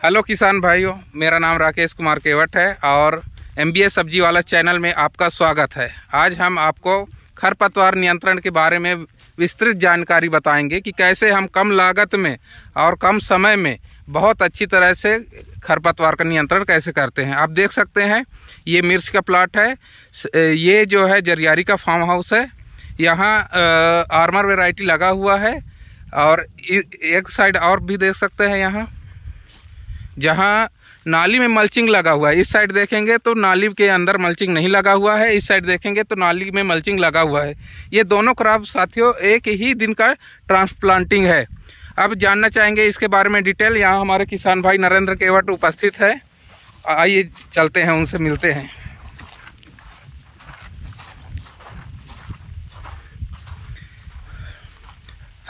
Hello किसान भाइयों, मेरा नाम राकेश कुमार केवट है और एम सब्ज़ी वाला चैनल में आपका स्वागत है। आज हम आपको खरपतवार नियंत्रण के बारे में विस्तृत जानकारी बताएँगे कि कैसे हम कम लागत में और कम समय में बहुत अच्छी तरह से खरपतवार का नियंत्रण कैसे करते हैं। आप देख सकते हैं, ये मिर्च का प्लाट है ये जो है जरियारी का फार्म हाउस है, यहाँ आर्मर वेराइटी लगा हुआ है और एक साइड और भी देख सकते हैं यहाँ। जहाँ नाली में मल्चिंग लगा हुआ है। इस साइड देखेंगे तो नाली के अंदर मल्चिंग नहीं लगा हुआ है। इस साइड देखेंगे तो नाली में मल्चिंग लगा हुआ है। ये दोनों क्रॉप साथियों एक ही दिन का ट्रांसप्लांटिंग है। अब जानना चाहेंगे इसके बारे में डिटेल यहाँ हमारे किसान भाई नरेंद्र केवट उपस्थित है। आइए चलते हैं, उनसे मिलते हैं।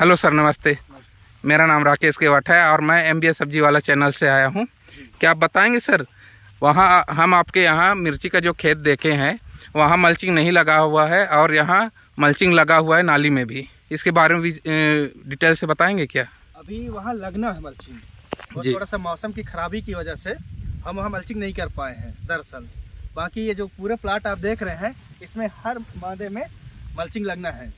हेलो सर नमस्ते। मेरा नाम राकेश केवट है और मैं एम सब्ज़ी वाला चैनल से आया हूँ। क्या आप बताएँगे सर? वहाँ हम आपके यहाँ मिर्ची का जो खेत देखे हैं वहाँ मल्चिंग नहीं लगा हुआ है और यहाँ मल्चिंग लगा हुआ है नाली में भी। इसके बारे में भी डिटेल से बताएँगे क्या? अभी वहाँ लगना है मल्चिंग जी। थोड़ा सा मौसम की खराबी की वजह से हम वहाँ मल्चिंग नहीं कर पाए हैं दरअसल। बाकी ये जो पूरे प्लाट आप देख रहे हैं इसमें हर मादे में मल्चिंग लगना है।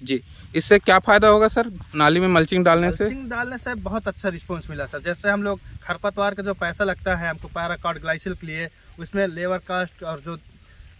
जी। इससे क्या फ़ायदा होगा, सर? नाली में मल्चिंग डालने मल्चिंग से? मल्चिंग डालने से बहुत अच्छा रिस्पांस मिला, सर। जैसे हम लोग खरपतवार का जो पैसा लगता है, हमको पैराकॉड ग्लाइसिल के लिए, उसमें लेबर कास्ट और जो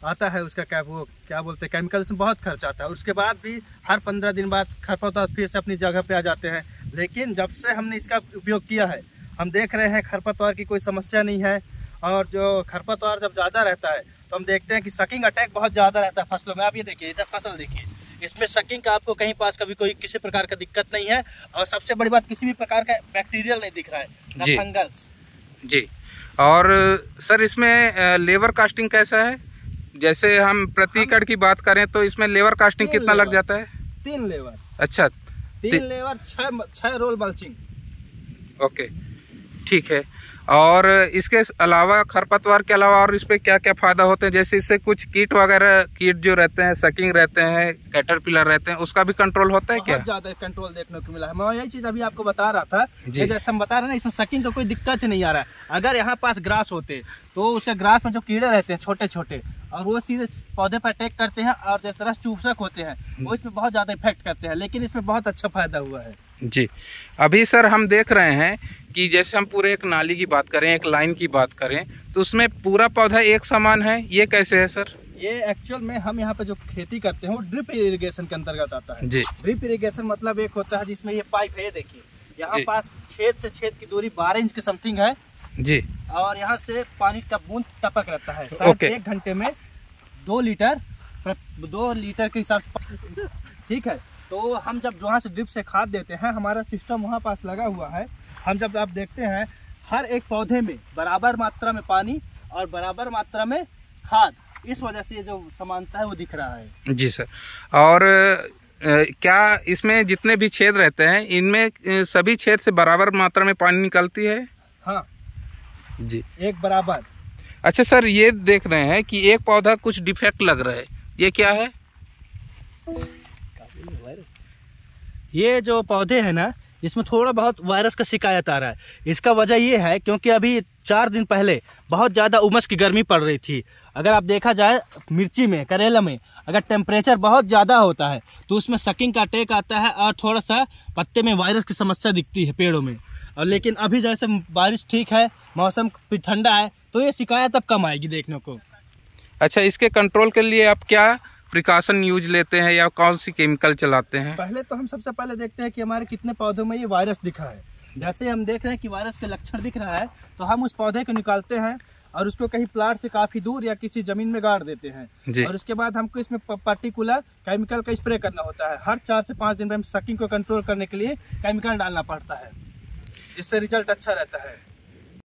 आता है उसका क्या, वो क्या बोलते हैं केमिकल उसमें बहुत खर्च आता है। उसके बाद भी हर पंद्रह दिन बाद खरपतवार फिर से अपनी जगह पे आ जाते हैं। लेकिन जब से हमने इसका उपयोग किया है, हम देख रहे हैं खरपतवार की कोई समस्या नहीं है, और जो खरपतवार जब ज़्यादा रहता है तो हम देखते हैं कि सकिंग अटैक बहुत ज़्यादा रहता है फ़सलों में। आप ये देखिए, इधर फ़सल देखिए। इसमें सकिंग का आपको कहीं पास कभी कोई किसी प्रकार का दिक्कत नहीं है और सबसे बड़ी बात किसी भी प्रकार का बैक्टीरियल नहीं दिख रहा है जी। फंगल्स जी। और सर इसमें लेबर कास्टिंग कैसा है? जैसे हम प्रति एकड़ की बात करें तो इसमें लेबर कास्टिंग कितना लग जाता है? तीन लेबर अच्छा तीन लेबर छह छह रोल मल्चिंग ओके। ठीक है। और इसके अलावा खरपतवार के अलावा और इस पर क्या क्या फ़ायदा होते हैं? जैसे इससे कुछ कीट वगैरह कीट जो रहते हैं सकिंग रहते हैं कैटर पिलर रहते हैं उसका भी कंट्रोल होता है क्या? ज़्यादा कंट्रोल देखने को मिला है। मैं यही चीज़ अभी आपको बता रहा था जैसे हम बता रहे हैं ना इसमें सकिंग का कोई दिक्कत नहीं आ रहा है। अगर यहाँ पास ग्रास होते तो उसके ग्रास में जो कीड़े रहते हैं छोटे छोटे और वो सीधे पौधे पर अटैक करते हैं और जैसे रस चूसक होते हैं वो इसमें बहुत ज़्यादा इफ़ेक्ट करते हैं लेकिन इसमें बहुत अच्छा फ़ायदा हुआ है। जी। अभी सर हम देख रहे हैं कि जैसे हम पूरे एक नाली की बात करें एक लाइन की बात करें तो उसमें पूरा पौधा एक समान है? ये कैसे है सर? ये एक्चुअल में हम यहाँ पे जो खेती करते हैं वो ड्रिप इरिगेशन के अंतर्गत आता है। जी। ड्रिप इरिगेशन मतलब एक होता है जिसमें ये पाइप है देखिए। यहाँ पास छेद से छेद की दूरी बारह इंच के समथिंग है। जी। और यहाँ से पानी का बूंद टपक रहता है। एक घंटे में दो लीटर दो लीटर के हिसाब से ठीक है। तो हम जब वहाँ से ड्रिप से खाद देते हैं हमारा सिस्टम वहाँ पास लगा हुआ है। हम जब आप देखते हैं हर एक पौधे में बराबर मात्रा में पानी और बराबर मात्रा में खाद इस वजह से जो समानता है वो दिख रहा है। जी सर। और क्या इसमें जितने भी छेद रहते हैं इनमें सभी छेद से बराबर मात्रा में पानी निकलती है? हाँ। जी। एक बराबर। अच्छा सर ये देख रहे हैं कि एक पौधा कुछ डिफेक्ट लग रहा है। ये क्या है? ये जो पौधे हैं ना, इसमें थोड़ा बहुत वायरस का शिकायत आ रहा है। इसका वजह ये है, क्योंकि अभी चार दिन पहले बहुत ज़्यादा उमस की गर्मी पड़ रही थी। अगर आप देखा जाए, मिर्ची में, करेला में, अगर टेम्परेचर बहुत ज़्यादा होता है तो उसमें सकिंग का अटैक आता है और थोड़ा सा पत्ते में वायरस की समस्या दिखती है पेड़ों में। और लेकिन अभी जैसे बारिश ठीक है, मौसम ठंडा है तो ये शिकायत अब कम आएगी देखने को। अच्छा इसके कंट्रोल के लिए आप क्या प्रिकॉशन यूज़ लेते हैं या कौन सी केमिकल चलाते हैं? पहले तो हम सबसे पहले देखते हैं कि हमारे कितने पौधों में ये वायरस दिखा है। जैसे हम देख रहे हैं कि वायरस के लक्षण दिख रहा है तो हम उस पौधे को निकालते हैं और उसको कहीं प्लाट से काफ़ी दूर या किसी ज़मीन में गाड़ देते हैं। और उसके बाद हमको इसमें पर्टिकुलर केमिकल का स्प्रे करना होता है। हर चार से पाँच दिन में हम सकिंग को कंट्रोल करने के लिए केमिकल डालना पड़ता है जिससे रिज़ल्ट अच्छा रहता है।